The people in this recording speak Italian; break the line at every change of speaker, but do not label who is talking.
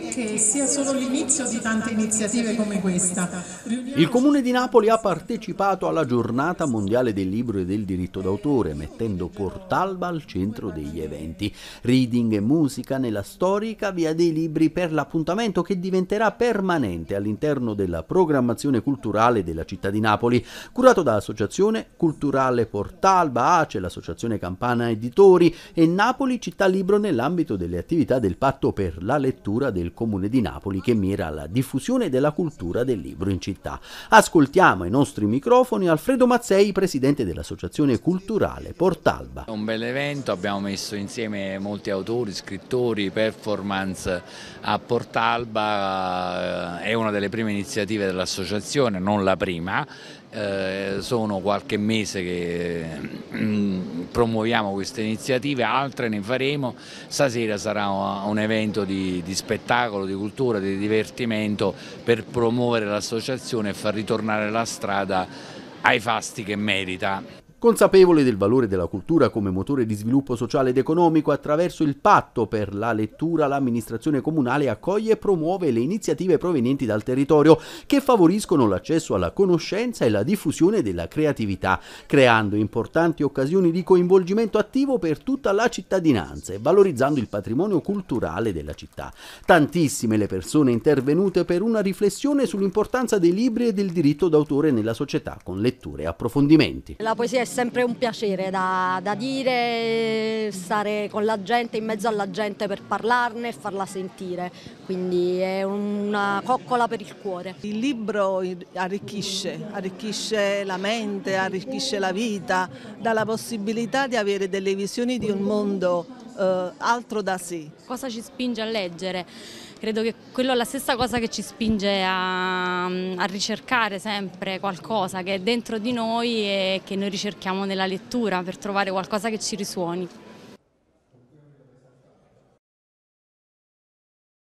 che sia solo l'inizio di tante iniziative come questa.
Il Comune di Napoli ha partecipato alla giornata mondiale del libro e del diritto d'autore, mettendo Portalba al centro degli eventi. Reading e musica nella storica via dei libri per l'appuntamento che diventerà permanente all'interno della programmazione culturale della città di Napoli, curato dall'Associazione Culturale Portalba, ACE, l'Associazione Campana Editori e Napoli Città Libro nell'ambito delle attività del Patto per la lettura del Comune di Napoli che mira alla diffusione della cultura del libro in città. Ascoltiamo ai nostri microfoni Alfredo Mazzei, presidente dell'Associazione Culturale Portalba.
Un bel evento, abbiamo messo insieme molti autori, scrittori, performance a Portalba, è una delle prime iniziative dell'associazione, non la prima, eh, sono qualche mese che mm, promuoviamo queste iniziative, altre ne faremo, stasera sarà un evento di, di spettacolo, di cultura, di divertimento per promuovere l'associazione e far ritornare la strada ai fasti che merita.
Consapevole del valore della cultura come motore di sviluppo sociale ed economico, attraverso il patto per la lettura l'amministrazione comunale accoglie e promuove le iniziative provenienti dal territorio che favoriscono l'accesso alla conoscenza e la diffusione della creatività, creando importanti occasioni di coinvolgimento attivo per tutta la cittadinanza e valorizzando il patrimonio culturale della città. Tantissime le persone intervenute per una riflessione sull'importanza dei libri e del diritto d'autore nella società con letture e approfondimenti.
La poesia è sempre un piacere da, da, dire, stare con la gente, in mezzo alla gente per parlarne e farla sentire, quindi è una coccola per il cuore.
Il libro arricchisce, arricchisce la mente, arricchisce la vita, dà la possibilità di avere delle visioni di un mondo eh, altro da sé.
Cosa ci spinge a leggere? Credo che quello è la stessa cosa che ci spinge a, a, ricercare sempre qualcosa che è dentro di noi e che noi ricerchiamo nella lettura per trovare qualcosa che ci risuoni.